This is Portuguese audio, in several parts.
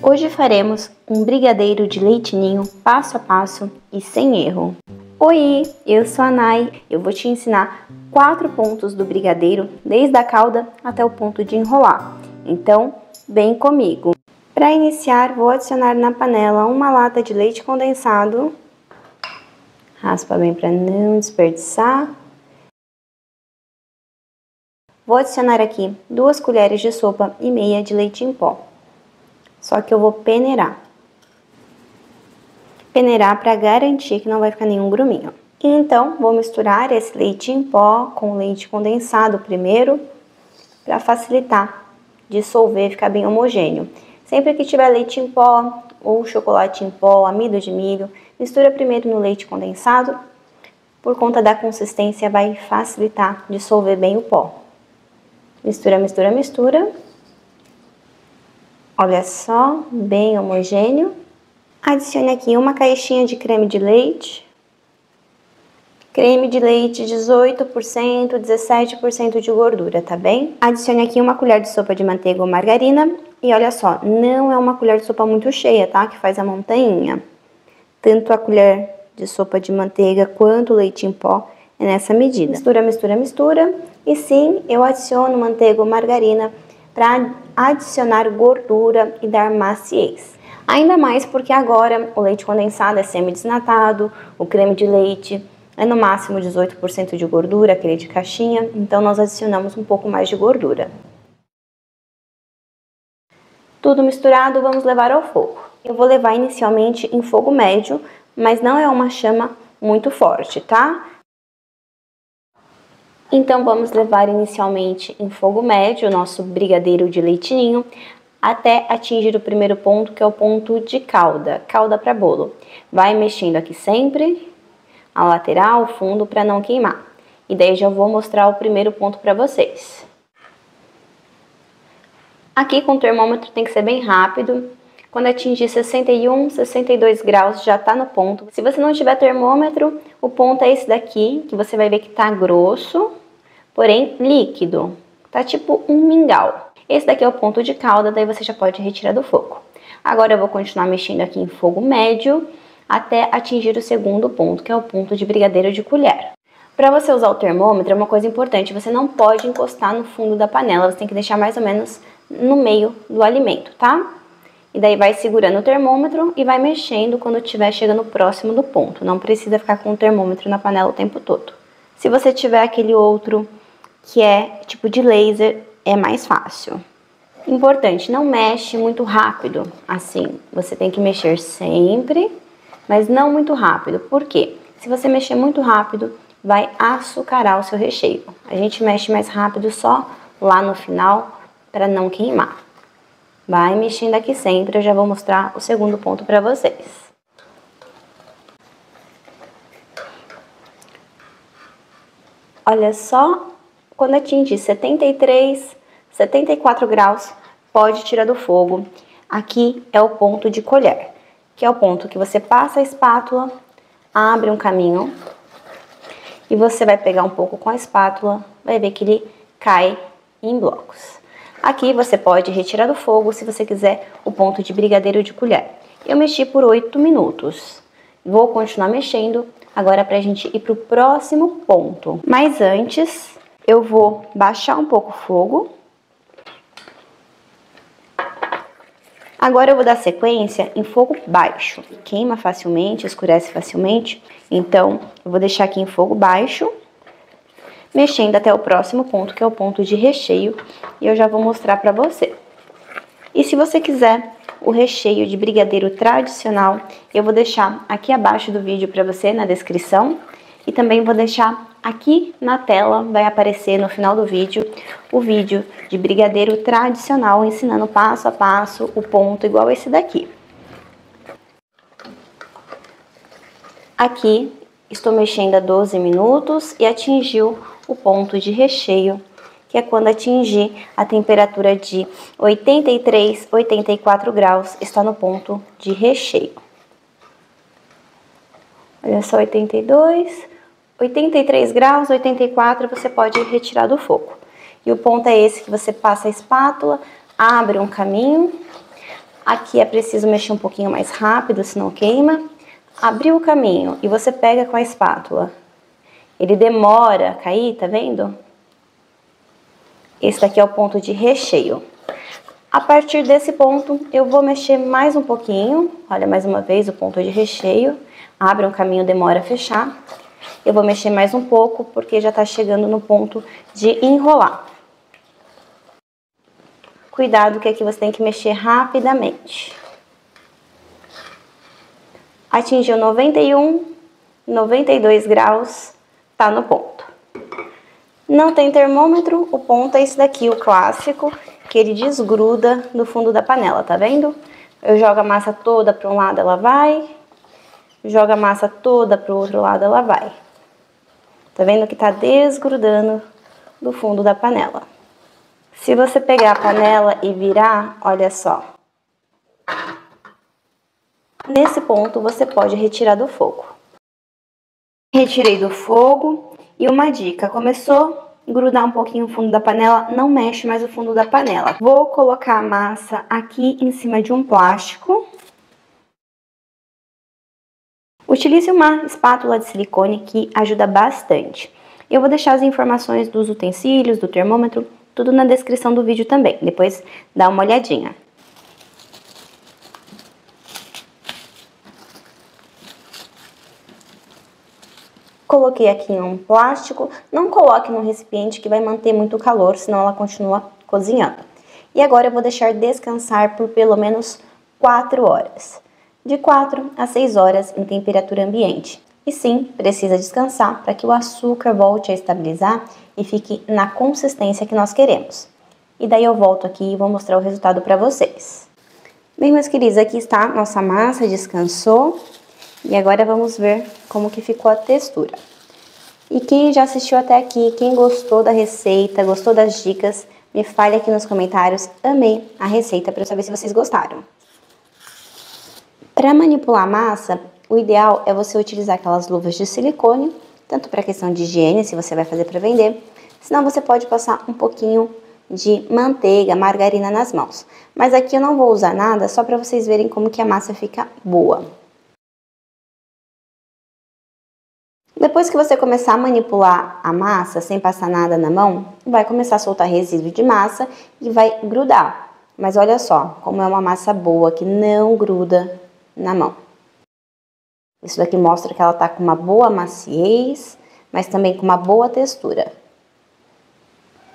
Hoje faremos um brigadeiro de leite ninho passo a passo e sem erro. Oi, eu sou a Nai. Eu vou te ensinar quatro pontos do brigadeiro, desde a calda até o ponto de enrolar. Então, vem comigo. Para iniciar, vou adicionar na panela uma lata de leite condensado. Raspa bem para não desperdiçar. Vou adicionar aqui duas colheres de sopa e meia de leite em pó. Só que eu vou peneirar. Peneirar para garantir que não vai ficar nenhum gruminho. Então, vou misturar esse leite em pó com leite condensado primeiro, para facilitar dissolver, ficar bem homogêneo. Sempre que tiver leite em pó ou chocolate em pó, amido de milho, mistura primeiro no leite condensado. Por conta da consistência, vai facilitar dissolver bem o pó. Mistura, mistura, mistura. Olha só, bem homogêneo. Adicione aqui uma caixinha de creme de leite. Creme de leite 18%, 17% de gordura, tá bem? Adicione aqui uma colher de sopa de manteiga ou margarina. E olha só, não é uma colher de sopa muito cheia, tá? Que faz a montanha. Tanto a colher de sopa de manteiga quanto o leite em pó é nessa medida. Mistura, mistura, mistura. E sim, eu adiciono manteiga ou margarina para adicionar gordura e dar maciez. Ainda mais porque agora o leite condensado é semi-desnatado, o creme de leite é no máximo 18% de gordura, aquele de caixinha, então nós adicionamos um pouco mais de gordura. Tudo misturado, vamos levar ao fogo. Eu vou levar inicialmente em fogo médio, mas não é uma chama muito forte, tá? Então vamos levar inicialmente em fogo médio o nosso brigadeiro de leitinho até atingir o primeiro ponto, que é o ponto de calda, calda para bolo. Vai mexendo aqui sempre, a lateral, o fundo, para não queimar. E daí já vou mostrar o primeiro ponto para vocês. Aqui com o termômetro tem que ser bem rápido. Quando atingir 61, 62 graus já está no ponto. Se você não tiver termômetro, o ponto é esse daqui, que você vai ver que está grosso, porém líquido. Tá tipo um mingau. Esse daqui é o ponto de calda, daí você já pode retirar do fogo. Agora eu vou continuar mexendo aqui em fogo médio até atingir o segundo ponto, que é o ponto de brigadeiro de colher. Para você usar o termômetro, é uma coisa importante, você não pode encostar no fundo da panela, você tem que deixar mais ou menos no meio do alimento, tá? E daí vai segurando o termômetro e vai mexendo quando estiver chegando próximo do ponto. Não precisa ficar com o termômetro na panela o tempo todo. Se você tiver aquele outro que é tipo de laser, é mais fácil. Importante, não mexe muito rápido, assim, você tem que mexer sempre, mas não muito rápido. Por quê? Se você mexer muito rápido, vai açucarar o seu recheio. A gente mexe mais rápido só lá no final para não queimar. Vai mexendo aqui sempre, eu já vou mostrar o segundo ponto para vocês. Olha só, quando atingir 73, 74 graus, pode tirar do fogo. Aqui é o ponto de colher, que é o ponto que você passa a espátula, abre um caminho e você vai pegar um pouco com a espátula, vai ver que ele cai em blocos. Aqui você pode retirar do fogo se você quiser o ponto de brigadeiro de colher. Eu mexi por 8 minutos. Vou continuar mexendo agora para a gente ir para o próximo ponto. Mas antes, eu vou baixar um pouco o fogo Agora eu vou dar sequência em fogo baixo. Queima facilmente, escurece facilmente. Então, eu vou deixar aqui em fogo baixo, mexendo até o próximo ponto, que é o ponto de recheio, e eu já vou mostrar para você. E se você quiser o recheio de brigadeiro tradicional, eu vou deixar aqui abaixo do vídeo para você na descrição. E também vou deixar aqui na tela, vai aparecer no final do vídeo, o vídeo de brigadeiro tradicional, ensinando passo a passo o ponto igual esse daqui. Aqui estou mexendo há 12 minutos e atingiu o ponto de recheio, que é quando atingir a temperatura de 83, 84 graus, está no ponto de recheio. Olha só, 82, 83 graus, 84 você pode retirar do fogo. E o ponto é esse que você passa a espátula, abre um caminho, Aqui é preciso mexer um pouquinho mais rápido, senão queima. Abriu o caminho e você pega com a espátula. Ele demora a cair, tá vendo? Esse daqui é o ponto de recheio. A partir desse ponto, eu vou mexer mais um pouquinho. Olha, mais uma vez, o ponto de recheio. Abre um caminho, demora a fechar. Eu vou mexer mais um pouco, porque já tá chegando no ponto de enrolar. Cuidado que aqui você tem que mexer rapidamente. Atingiu 91, 92 graus, tá no ponto. Não tem termômetro, o ponto é esse daqui, o clássico, que ele desgruda no fundo da panela, tá vendo? Eu jogo a massa toda para um lado, ela vai. Jogo a massa toda para o outro lado, ela vai. Tá vendo que tá desgrudando do fundo da panela. Se você pegar a panela e virar, olha só. Nesse ponto, você pode retirar do fogo. Retirei do fogo. E uma dica, começou grudar um pouquinho o fundo da panela, não mexe mais o fundo da panela. Vou colocar a massa aqui em cima de um plástico. Utilize uma espátula de silicone que ajuda bastante. Eu vou deixar as informações dos utensílios, do termômetro, tudo na descrição do vídeo também. Depois dá uma olhadinha. Coloquei aqui em um plástico, não coloque num recipiente que vai manter muito calor, senão ela continua cozinhando. E agora eu vou deixar descansar por pelo menos 4 horas. De 4 a 6 horas em temperatura ambiente. E sim, precisa descansar para que o açúcar volte a estabilizar e fique na consistência que nós queremos. E daí eu volto aqui e vou mostrar o resultado para vocês. Bem, meus queridos, aqui está nossa massa, descansou. E agora vamos ver como que ficou a textura. E quem já assistiu até aqui, quem gostou da receita, gostou das dicas, me fale aqui nos comentários. Amei a receita para saber se vocês gostaram. Para manipular a massa, o ideal é você utilizar aquelas luvas de silicone, tanto para questão de higiene, se você vai fazer para vender, senão você pode passar um pouquinho de manteiga, margarina nas mãos. Mas aqui eu não vou usar nada, só para vocês verem como que a massa fica boa. Depois que você começar a manipular a massa sem passar nada na mão, vai começar a soltar resíduo de massa e vai grudar. Mas olha só, como é uma massa boa que não gruda na mão. Isso daqui mostra que ela está com uma boa maciez, mas também com uma boa textura.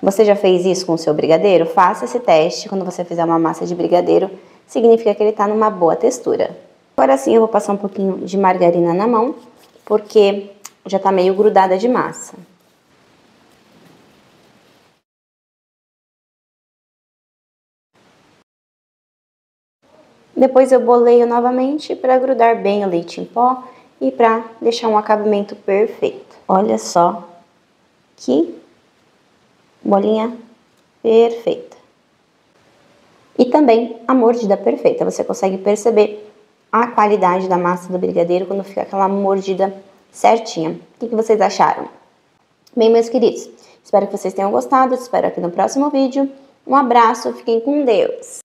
Você já fez isso com o seu brigadeiro? Faça esse teste quando você fizer uma massa de brigadeiro, significa que ele está numa boa textura. Agora sim eu vou passar um pouquinho de margarina na mão, porque já tá meio grudada de massa. Depois eu boleio novamente para grudar bem o leite em pó e para deixar um acabamento perfeito. Olha só que bolinha perfeita. E também a mordida perfeita. Você consegue perceber a qualidade da massa do brigadeiro quando fica aquela mordida certinha. O que, vocês acharam? Bem, meus queridos, espero que vocês tenham gostado. Espero aqui no próximo vídeo. Um abraço, fiquem com Deus!